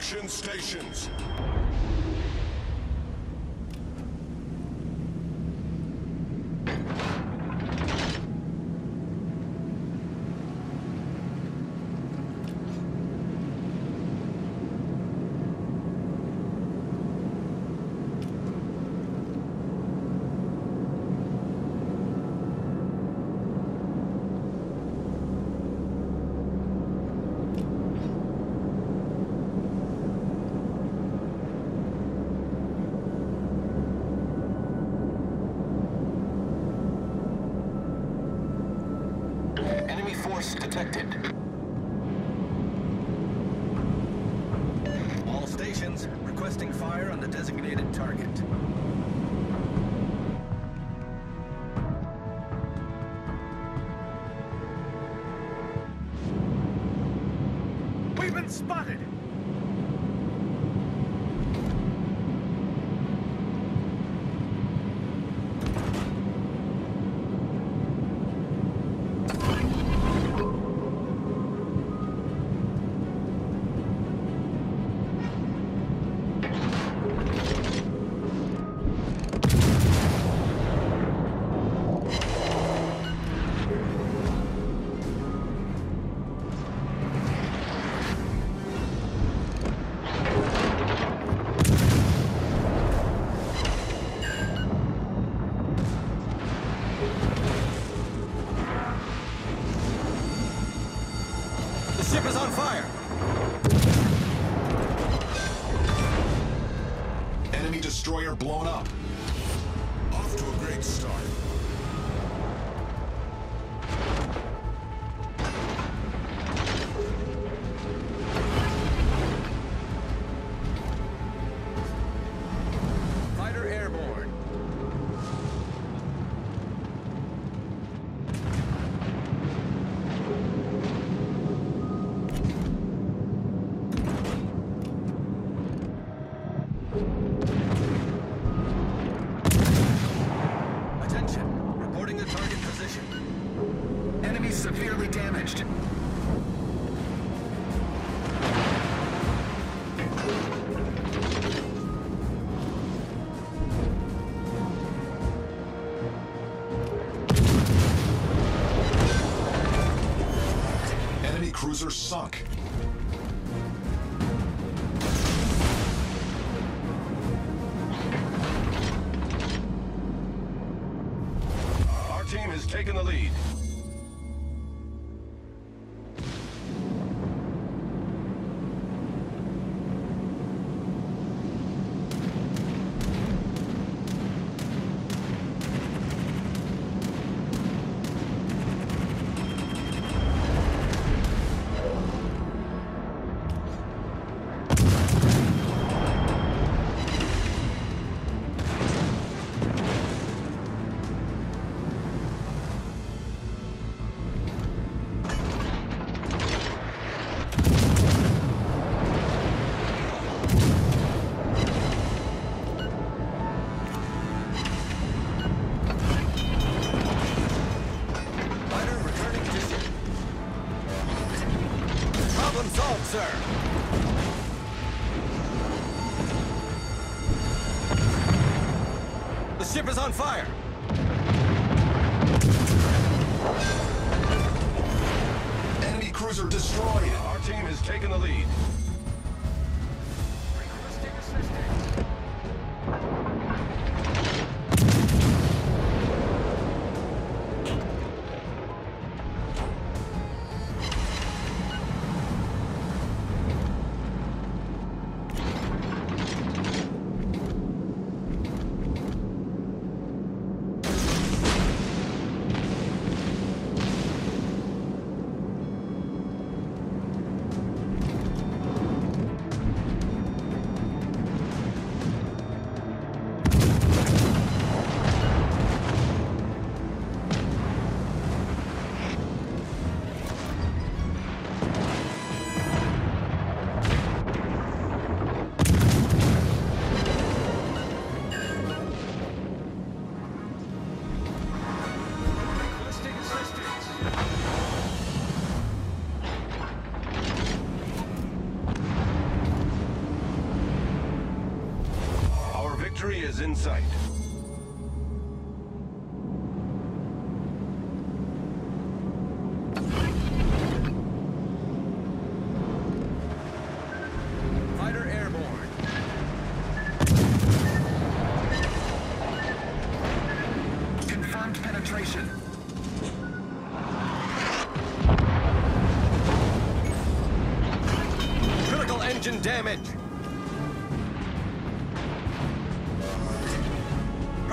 Extraction stations. Enemy detected. All stations requesting fire on the designated target. We've been spotted! Blown up. Off to a great start. Enemy cruiser sunk. Our team has taken the lead. Problem solved, sir. The ship is on fire. Enemy cruiser destroyed. Our team has taken the lead. Victory is in sight. Fighter airborne. Confirmed penetration. Critical engine damage.